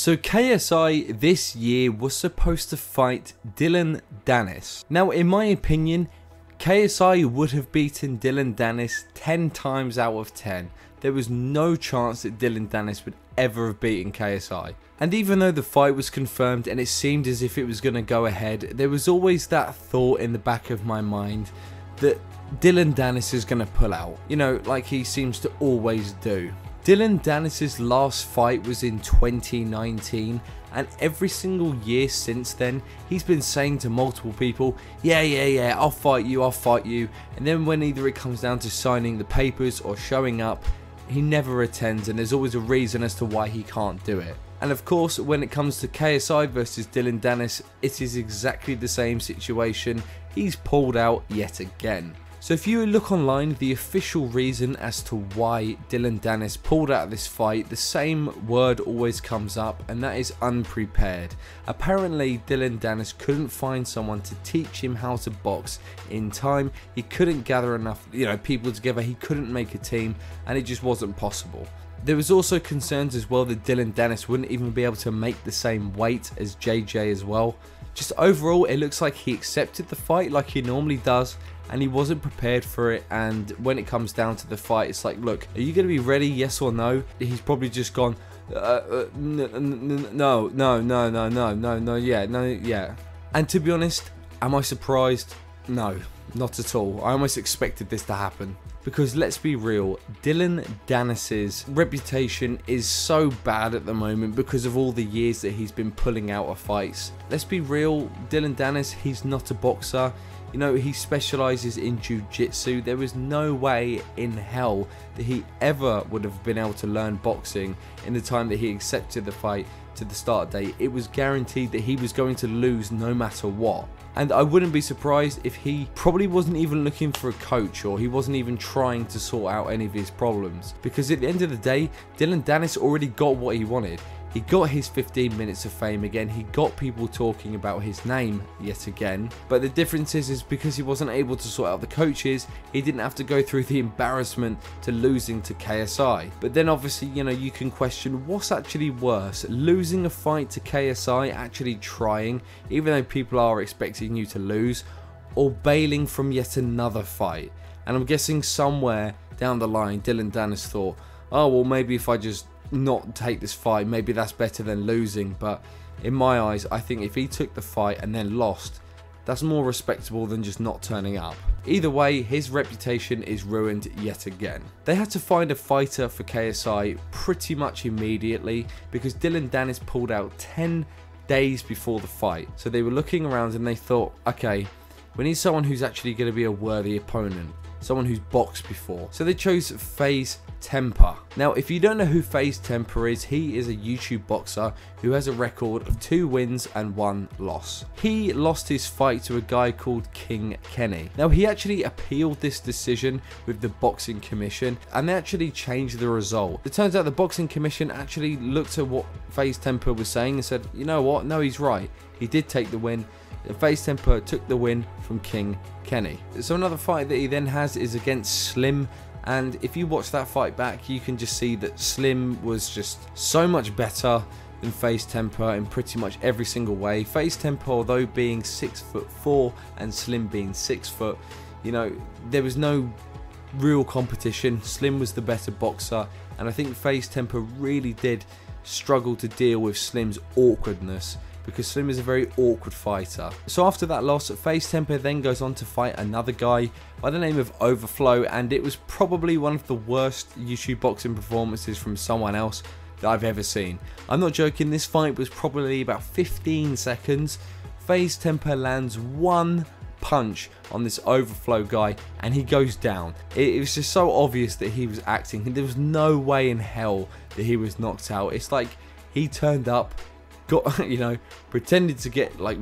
So KSI this year was supposed to fight Dillon Danis. Now in my opinion, KSI would have beaten Dillon Danis 10 times out of 10. There was no chance that Dillon Danis would ever have beaten KSI. And even though the fight was confirmed and it seemed as if it was going to go ahead, there was always that thought in the back of my mind that Dillon Danis is going to pull out. You know, like he seems to always do. Dillon Danis's last fight was in 2019 and every single year since then he's been saying to multiple people yeah yeah yeah I'll fight you I'll fight you and then when either it comes down to signing the papers or showing up he never attends and there's always a reason as to why he can't do it. And of course, when it comes to KSI versus Dillon Danis, it is exactly the same situation. He's pulled out yet again. So if you look online, the official reason as to why Dillon Danis pulled out of this fight, the same word always comes up and that is unprepared. Apparently Dillon Danis couldn't find someone to teach him how to box in time. He couldn't gather enough you know, people together, he couldn't make a team and it just wasn't possible. There was also concerns as well that Dillon Danis wouldn't even be able to make the same weight as JJ as well. Just overall, it looks like he accepted the fight like he normally does and he wasn't prepared for it. And when it comes down to the fight it's like look are you going to be ready? Yes or no? He's probably just gone uh, uh, no no no no no no no yeah no yeah. And to be honest am I surprised? No not at all. I almost expected this to happen because let's be real, Dillon Danis's reputation is so bad at the moment because of all the years that he's been pulling out of fights. Let's be real, Dillon Danis, he's not a boxer. You know, he specializes in jiu-jitsu. There is no way in hell that he ever would have been able to learn boxing in the time that he accepted the fight to the start date. It was guaranteed that he was going to lose no matter what. And I wouldn't be surprised if he probably wasn't even looking for a coach or he wasn't even trying to sort out any of his problems. Because at the end of the day, Dillon Danis already got what he wanted. He got his 15 minutes of fame again, he got people talking about his name yet again, but the difference is, is because he wasn't able to sort out the coaches, he didn't have to go through the embarrassment to losing to KSI. But then obviously, you know, you can question what's actually worse, losing a fight to KSI, actually trying, even though people are expecting you to lose, or bailing from yet another fight. And I'm guessing somewhere down the line, Dillon Danis thought, oh, well, maybe if I just not take this fight. Maybe that's better than losing, but in my eyes, I think if he took the fight and then lost, that's more respectable than just not turning up. Either way, his reputation is ruined yet again. They had to find a fighter for KSI pretty much immediately because Dillon Danis pulled out 10 days before the fight. So they were looking around and they thought, okay, we need someone who's actually going to be a worthy opponent someone who's boxed before. So they chose FaZe Temper. Now, if you don't know who FaZe Temper is, he is a YouTube boxer who has a record of two wins and one loss. He lost his fight to a guy called King Kenny. Now, he actually appealed this decision with the Boxing Commission and they actually changed the result. It turns out the Boxing Commission actually looked at what FaZe Temper was saying and said, you know what, no, he's right. He did take the win FaZe Temperrr took the win from King Kenny. So another fight that he then has is against Slim and if you watch that fight back you can just see that Slim was just so much better than FaZe Temper in pretty much every single way. FaZe Temper, although being 6 foot 4 and Slim being 6 foot you know there was no real competition. Slim was the better boxer and I think FaZe Temper really did struggle to deal with Slim's awkwardness because Slim is a very awkward fighter. So after that loss, FaZe Temperrr then goes on to fight another guy by the name of Overflow and it was probably one of the worst YouTube boxing performances from someone else that I've ever seen. I'm not joking, this fight was probably about 15 seconds. FaZe Temperrr lands one punch on this overflow guy and he goes down. It, was just so obvious that he was acting. There was no way in hell that he was knocked out. It's like he turned up, got you know pretended to get like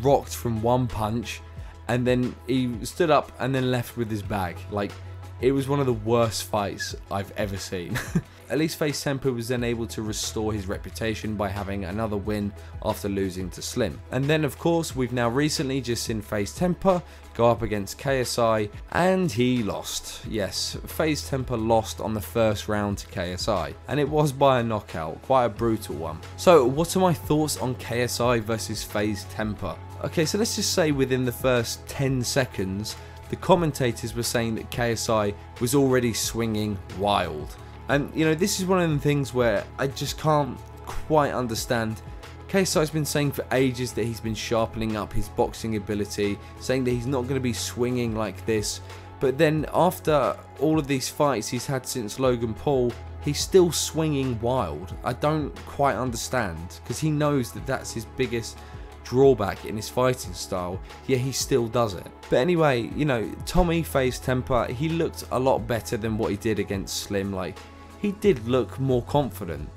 rocked from one punch and then he stood up and then left with his bag. Like it was one of the worst fights I've ever seen at least FaZe Temper was then able to restore his reputation by having another win after losing to Slim. And then of course we've now recently just seen FaZe Temper go up against KSI and he lost. Yes, FaZe Temper lost on the first round to KSI and it was by a knockout, quite a brutal one. So what are my thoughts on KSI versus FaZe Temper? Okay, so let's just say within the first 10 seconds the commentators were saying that KSI was already swinging wild. And you know, this is one of the things where I just can't quite understand. KSI's been saying for ages that he's been sharpening up his boxing ability, saying that he's not going to be swinging like this. But then after all of these fights he's had since Logan Paul, he's still swinging wild. I don't quite understand because he knows that that's his biggest drawback in his fighting style, yet he still does it. But anyway, you know, Tommy FaZe Temper, he looked a lot better than what he did against Slim. Like, he did look more confident.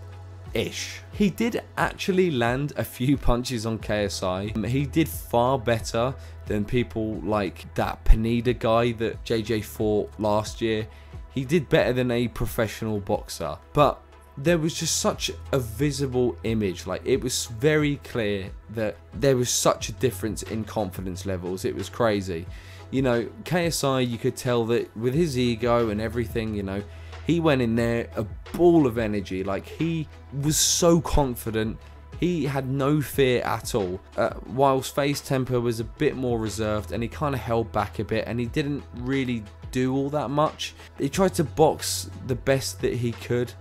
Ish. He did actually land a few punches on KSI. He did far better than people like that Pineda guy that JJ fought last year. He did better than a professional boxer. But there was just such a visible image like it was very clear that there was such a difference in confidence levels it was crazy you know KSI you could tell that with his ego and everything you know he went in there a ball of energy like he was so confident. He had no fear at all. Uh, whilst FaZe Temper was a bit more reserved and he kind of held back a bit and he didn't really do all that much he tried to box the best that he could.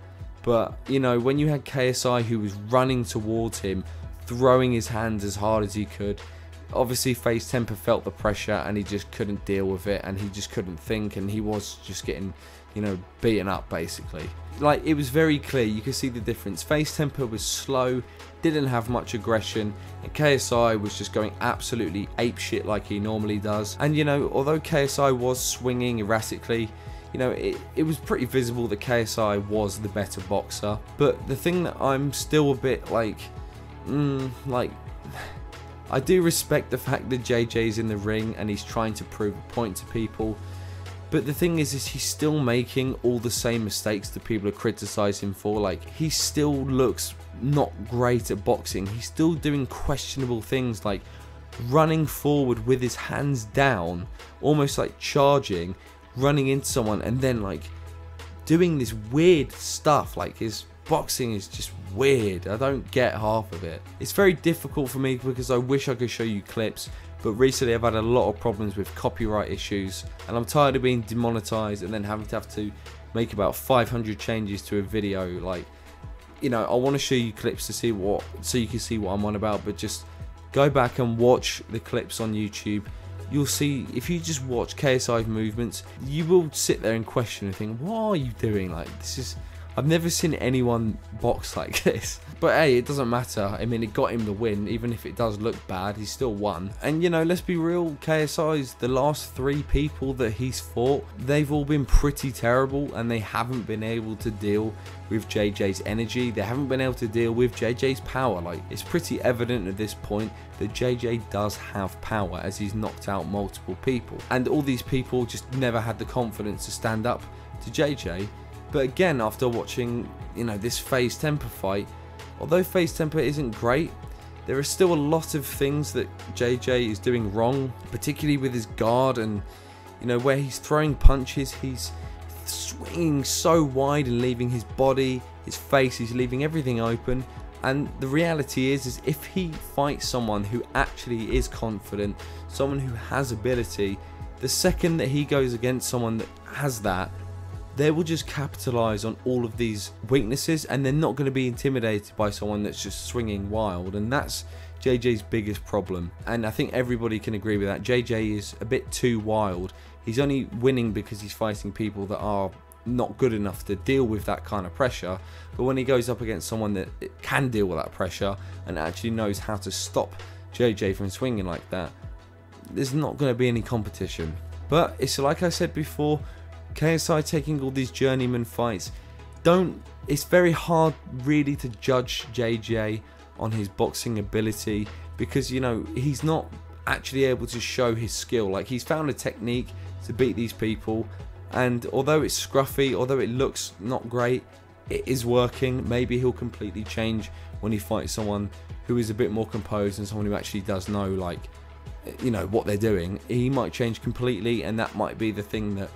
But, you know, when you had KSI who was running towards him, throwing his hands as hard as he could, obviously FaZe Temper felt the pressure and he just couldn't deal with it and he just couldn't think and he was just getting, you know, beaten up basically. Like, it was very clear, you could see the difference. FaZe Temper was slow, didn't have much aggression, and KSI was just going absolutely ape shit like he normally does. And, you know, although KSI was swinging erratically, you know, it, it was pretty visible that KSI was the better boxer. But the thing that I'm still a bit like, mm, like, I do respect the fact that JJ's in the ring and he's trying to prove a point to people. But the thing is, is he's still making all the same mistakes that people are criticizing him for. Like, he still looks not great at boxing. He's still doing questionable things like running forward with his hands down, almost like charging, running into someone and then like doing this weird stuff like his boxing is just weird. I don't get half of it. It's very difficult for me because i wish i could show you clips but recently i've had a lot of problems with copyright issues and i'm tired of being demonetized and then having to have to make about 500 changes to a video. Like you know i want to show you clips to see what so you can see what i'm on about but just go back and watch the clips on youtube. You'll see if you just watch KSI's movements, you will sit there and question and think, what are you doing? Like this is I've never seen anyone box like this. But hey, it doesn't matter. I mean, it got him the win, even if it does look bad, he still won. And you know, let's be real, KSI's the last three people that he's fought, they've all been pretty terrible and they haven't been able to deal with JJ's energy. They haven't been able to deal with JJ's power. Like, it's pretty evident at this point that JJ does have power as he's knocked out multiple people. And all these people just never had the confidence to stand up to JJ but again, after watching, you know, this FaZe Temper fight, although FaZe Temper isn't great, there are still a lot of things that JJ is doing wrong, particularly with his guard and, you know, where he's throwing punches, he's swinging so wide and leaving his body, his face, he's leaving everything open. And the reality is, is if he fights someone who actually is confident, someone who has ability, the second that he goes against someone that has that, they will just capitalize on all of these weaknesses and they're not going to be intimidated by someone that's just swinging wild and that's JJ's biggest problem. And I think everybody can agree with that. JJ is a bit too wild. He's only winning because he's fighting people that are not good enough to deal with that kind of pressure. But when he goes up against someone that can deal with that pressure and actually knows how to stop JJ from swinging like that there's not going to be any competition. But it's like I said before KSI taking all these journeyman fights, don't. It's very hard, really, to judge JJ on his boxing ability because you know he's not actually able to show his skill. Like he's found a technique to beat these people, and although it's scruffy, although it looks not great, it is working. Maybe he'll completely change when he fights someone who is a bit more composed and someone who actually does know like you know what they're doing. He might change completely, and that might be the thing that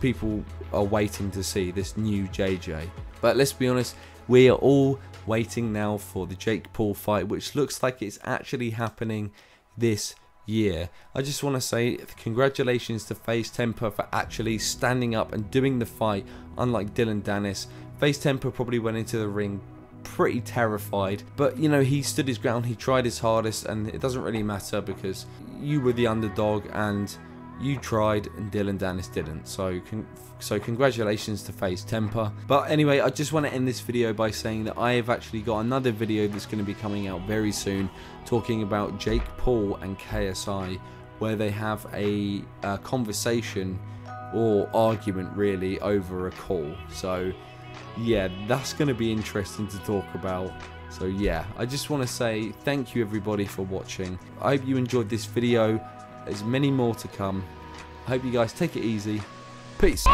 people are waiting to see this new JJ. But let's be honest, we are all waiting now for the Jake Paul fight, which looks like it's actually happening this year. I just want to say congratulations to FaZe Temper for actually standing up and doing the fight, unlike Dillon Danis. FaZe Temper probably went into the ring pretty terrified, but you know, he stood his ground, he tried his hardest, and it doesn't really matter because you were the underdog and you tried and Dillon Danis didn't. So, con so congratulations to FaZe Temper. But anyway, I just want to end this video by saying that I have actually got another video that's going to be coming out very soon, talking about Jake Paul and KSI, where they have a, a conversation or argument really over a call. So, yeah, that's going to be interesting to talk about. So yeah, I just want to say thank you everybody for watching. I hope you enjoyed this video. There's many more to come. I hope you guys take it easy. Peace.